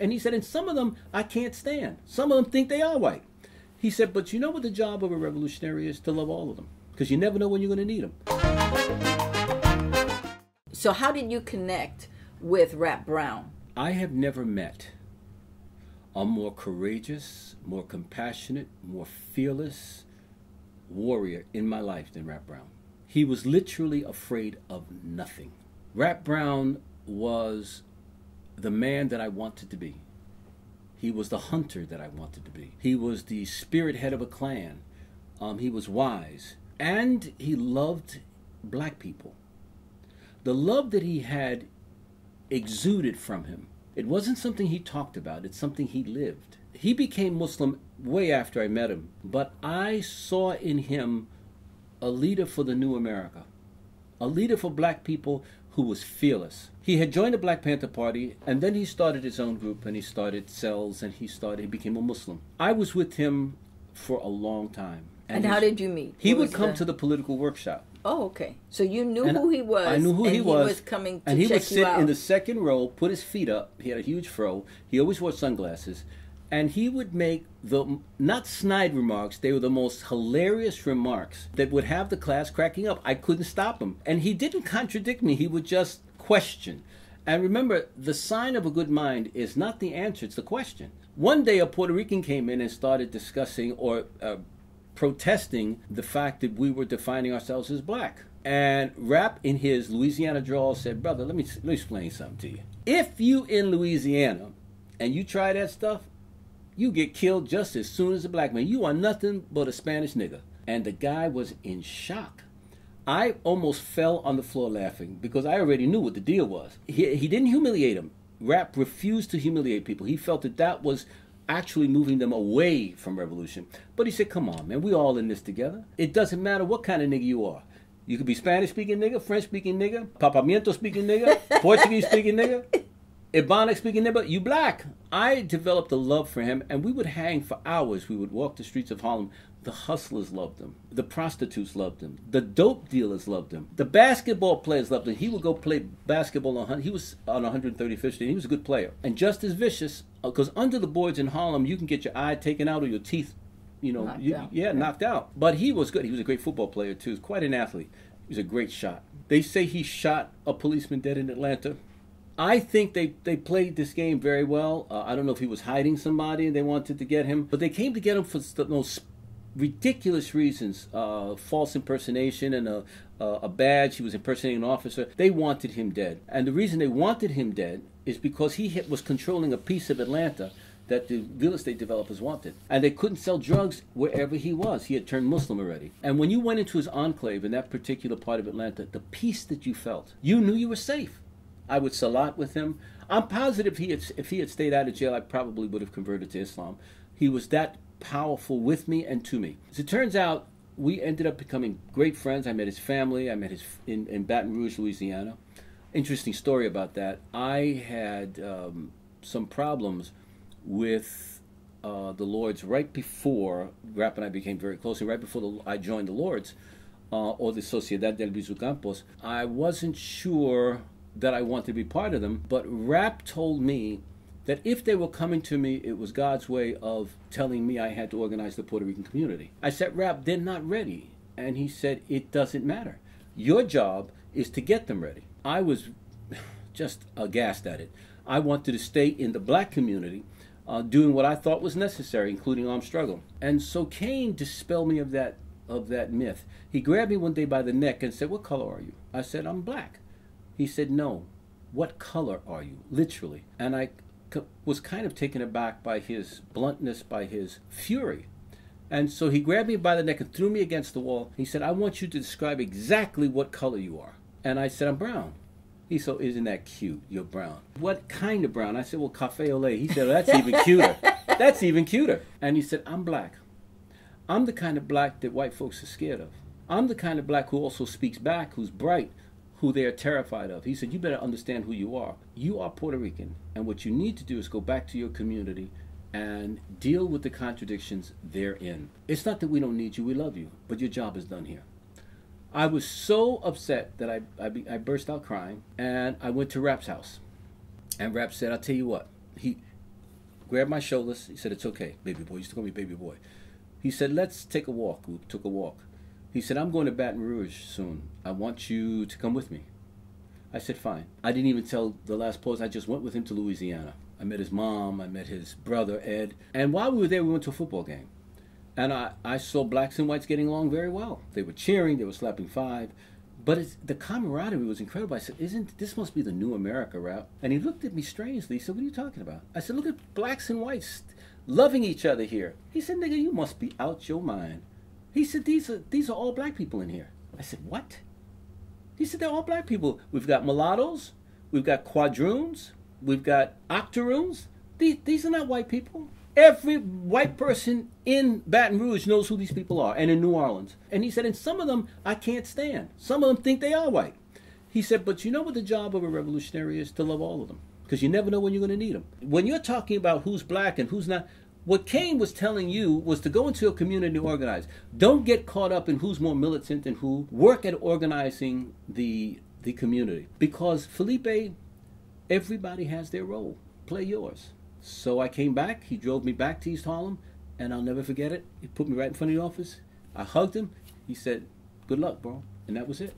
And he said, and some of them I can't stand. Some of them think they are white. He said, but you know what the job of a revolutionary is? To love all of them. Because you never know when you're going to need them. So, how did you connect with Rap Brown? I have never met a more courageous, more compassionate, more fearless warrior in my life than Rap Brown. He was literally afraid of nothing. Rap Brown was the man that I wanted to be. He was the hunter that I wanted to be. He was the spirit head of a clan. Um, he was wise. And he loved black people. The love that he had exuded from him. It wasn't something he talked about, it's something he lived. He became Muslim way after I met him, but I saw in him a leader for the new America, a leader for black people who was fearless. He had joined the Black Panther Party and then he started his own group and he started cells and he started he became a Muslim. I was with him for a long time. And, how did you meet? He What would come the- to the political workshop. Oh, okay. So you knew And who he was. I knew who and he was. coming to and he would sit in the second row, put his feet up. He had a huge fro. He always wore sunglasses. And he would make the not snide remarks, they were the most hilarious remarks that would have the class cracking up. I couldn't stop him. And he didn't contradict me, he would just question. And remember, the sign of a good mind is not the answer, it's the question. One day, a Puerto Rican came in and started discussing or uh, protesting the fact that we were defining ourselves as black. And Rap, in his Louisiana drawl, said, Brother, let me, let me explain something to you. If you in Louisiana and you try that stuff, you get killed just as soon as a black man. You are nothing but a Spanish nigger. And the guy was in shock. I almost fell on the floor laughing because I already knew what the deal was. He, he didn't humiliate him. Rap refused to humiliate people. He felt that that was actually moving them away from revolution. But he said, come on, man, we all in this together. It doesn't matter what kind of nigga you are. You could be Spanish speaking nigga, French speaking nigga, Papiamento speaking nigga, Portuguese speaking nigga. Ebonic speaking nigga, you black. I developed a love for him, and we would hang for hours. We would walk the streets of Harlem. The hustlers loved him. The prostitutes loved him. The dope dealers loved him. The basketball players loved him. He would go play basketball on. He was on 135th Street. He was a good player and just as vicious. Uh, because under the boards in Harlem, you can get your eye taken out or your teeth, you know, Knocked you- out. yeah, knocked out. But he was good. He was a great football player too. Quite an athlete. He was a great shot. They say he shot a policeman dead in Atlanta. I think they, they played this game very well. Uh, I don't know if he was hiding somebody and they wanted to get him, but they came to get him for the most ridiculous reasons uh, false impersonation and a, a badge. He was impersonating an officer. They wanted him dead. And the reason they wanted him dead is because he hit, was controlling a piece of Atlanta that the real estate developers wanted. And they couldn't sell drugs wherever he was. He had turned Muslim already. And when you went into his enclave in that particular part of Atlanta, the peace that you felt, you knew you were safe. I would salat with him. I'm positive he had, if he had stayed out of jail, I probably would have converted to Islam. He was that powerful with me and to me. As it turns out, we ended up becoming great friends. I met his family. I met his in, in Baton Rouge, Louisiana. Interesting story about that. I had um, some problems with uh, the Lords right before Rap and I became very close, and right before the, I joined the Lords uh, or the Sociedad del Campos. I wasn't sure that I wanted to be part of them, but Rap told me that if they were coming to me, it was God's way of telling me I had to organize the Puerto Rican community. I said, Rap, they're not ready. And he said, It doesn't matter. Your job is to get them ready. I was just aghast at it. I wanted to stay in the black community, uh, doing what I thought was necessary, including armed struggle. And so Kain dispelled me of that of that myth. He grabbed me one day by the neck and said, "What color are you?" I said, "I'm black." He said, "No, what color are you?" Literally, and I c- was kind of taken aback by his bluntness, by his fury. And so he grabbed me by the neck and threw me against the wall. He said, I want you to describe exactly what color you are. And I said, I'm brown. He said, oh, Isn't that cute? You're brown. What kind of brown? I said, Well, cafe au lait. He said, well, That's even cuter. That's even cuter. And he said, I'm black. I'm the kind of black that white folks are scared of. I'm the kind of black who also speaks back, who's bright, who they are terrified of. He said, You better understand who you are. You are Puerto Rican, and what you need to do is go back to your community and deal with the contradictions therein. It's not that we don't need you, we love you, but your job is done here. I was so upset that I, I, I burst out crying, and I went to Rap's house. And Rap said, I'll tell you what. He, grabbed my shoulders. He said, It's okay, baby boy. He used to call me baby boy. He said, Let's take a walk. We took a walk. He said, I'm going to Baton Rouge soon. I want you to come with me. I said, Fine. I didn't even tell the Last Poets. I just went with him to Louisiana. I met his mom. I met his brother, Ed. And while we were there, we went to a football game. And I, I saw blacks and whites getting along very well. They were cheering, they were slapping five. But the camaraderie was incredible. I said, "Isn't this must be the new America rap?" And he looked at me strangely. He said, "What are you talking about?" I said, "Look at blacks and whites loving each other here." He said, "Nigga, you must be out your mind." He said, "These are these are all black people in here." I said, "What?" He said, "They're all black people. We've got mulattoes, we've got quadroons, we've got octoroons. These these are not white people." Every white person in Baton Rouge knows who these people are, and in New Orleans. And he said, and some of them I can't stand. Some of them think they are white. He said, but you know what the job of a revolutionary is? To love all of them. Because you never know when you're going to need them. When you're talking about who's black and who's not, what Kain was telling you was to go into a community organize. Don't get caught up in who's more militant and who. Work at organizing the the community. Because Felipe, everybody has their role. Play yours. So I came back. He drove me back to East Harlem, and I'll never forget it. He put me right in front of the office. I hugged him. He said, "Good luck, bro," and that was it.